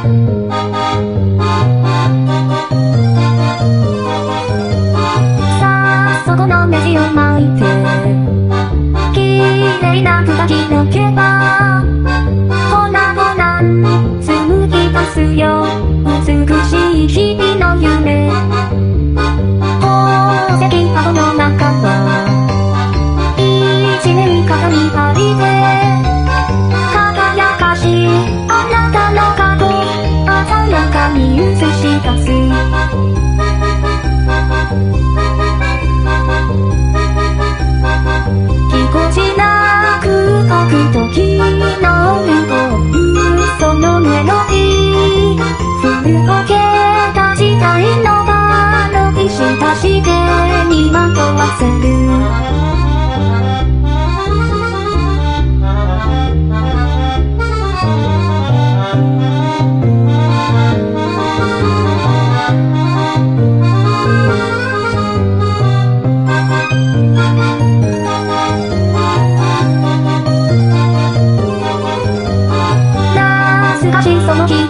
さあそこのネジをまいてきれいなブラキのけばほらほら紡ぎ出すよ。美しい日々。化して今とわせるその日。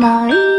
mời